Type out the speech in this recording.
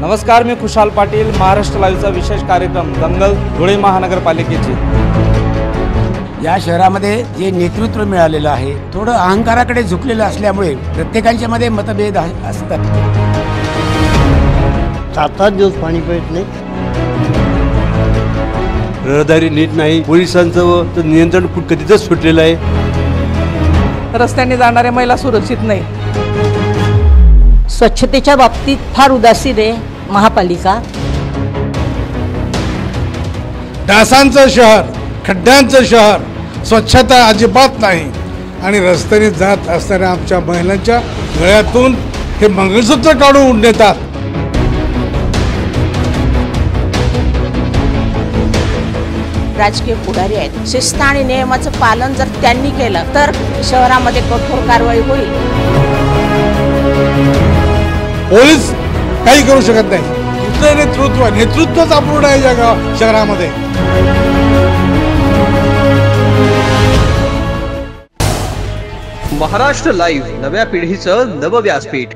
नमस्कार मी खुशाल पाटील महाराष्ट्र लाईव्हचा विशेष कार्यक्रम दंगल धुळे महानगरपालिकेची. या शहरामध्ये जे नेतृत्व मिळालेलं आहे थोडं अहंकाराकडे झुकलेलं असल्यामुळे प्रत्येकांच्या मध्ये मतभेद आहे- असतात. सात आठ दिवस पाणी पडत नाही. रहदारी नीट नाही पोलिसांचं नियंत्रण कुठ- कधीच सुटलेलं आहे. रस्त्याने जाणाऱ्या महिला सुरक्षित नाही स्वच्छतेच्या बाबतीत फार उदासीन आहे महापालिका. डासांचं शहर खड्ड्यांचं शहर स्वच्छता अजिबात नाही. आणि रस्त्याने जात असताना आमच्या महिलांच्या गळ्यातून हे मंगळसूत्र काढून नेतात. राजकीय पुढारी आहेत. शिस्त आणि नियमाचं पालन जर त्यांनी केलं तर शहरामध्ये कठोर कारवाई होईल. पोलीस काही करू शकत नाही. तुमचं नेतृत्व नेतृत्वच अपूर्ण आहे या गाव शहरामध्ये. महाराष्ट्र लाईव्ह नव्या पिढीचं नवव्यासपीठ